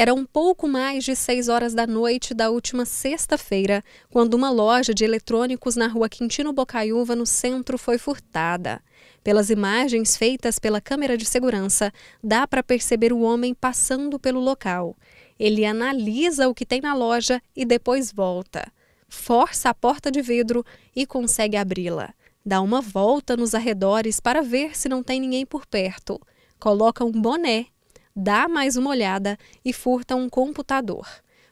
Era um pouco mais de 6 horas da noite da última sexta-feira, quando uma loja de eletrônicos na rua Quintino Bocaiúva, no centro, foi furtada. Pelas imagens feitas pela câmera de segurança, dá para perceber o homem passando pelo local. Ele analisa o que tem na loja e depois volta. Força a porta de vidro e consegue abri-la. Dá uma volta nos arredores para ver se não tem ninguém por perto. Coloca um boné dá mais uma olhada e furta um computador.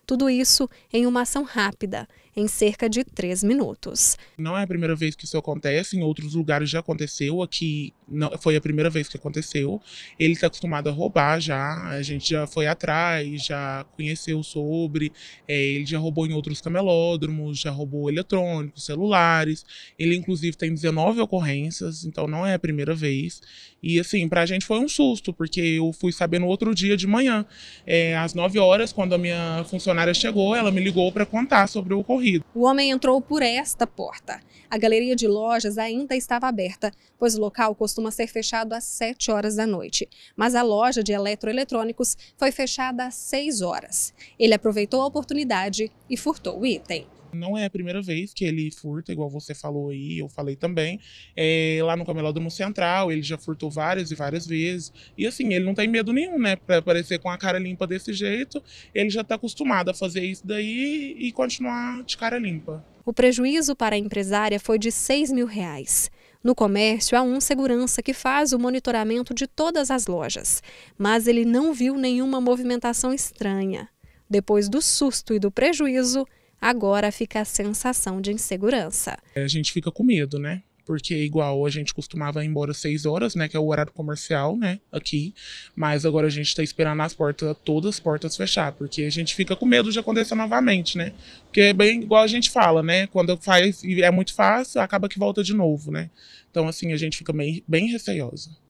Tudo isso em uma ação rápida, em cerca de três minutos. Não é a primeira vez que isso acontece, em outros lugares já aconteceu, aqui não, foi a primeira vez que aconteceu. Ele está acostumado a roubar já, a gente já foi atrás, já conheceu sobre, é, ele já roubou em outros camelódromos, já roubou eletrônicos, celulares. Ele, inclusive, tem 19 ocorrências, então não é a primeira vez. E, assim, para a gente foi um susto, porque eu fui saber no outro dia de manhã, é, às 9 horas, quando a minha funcionária chegou, ela me ligou para contar sobre o ocorrido. O homem entrou por esta porta. A galeria de lojas ainda estava aberta, pois o local costuma ser fechado às 7 horas da noite. Mas a loja de eletroeletrônicos foi fechada às 6 horas. Ele aproveitou a oportunidade e furtou o item. Não é a primeira vez que ele furta, igual você falou aí, eu falei também. É, lá no Camelódromo Central, ele já furtou várias e várias vezes. E assim, ele não tem medo nenhum, né? Pra aparecer com a cara limpa desse jeito, ele já tá acostumado a fazer isso daí e continuar de cara limpa. O prejuízo para a empresária foi de 6 mil reais. No comércio, há um segurança que faz o monitoramento de todas as lojas, mas ele não viu nenhuma movimentação estranha. Depois do susto e do prejuízo, agora fica a sensação de insegurança. A gente fica com medo, né? Porque igual a gente costumava ir embora seis horas, né? Que é o horário comercial, né? Aqui. Mas agora a gente tá esperando as portas, todas as portas fechar. Porque a gente fica com medo de acontecer novamente, né? Porque é bem igual a gente fala, né? Quando faz e é muito fácil, acaba que volta de novo, né? Então, assim, a gente fica bem, bem receosa.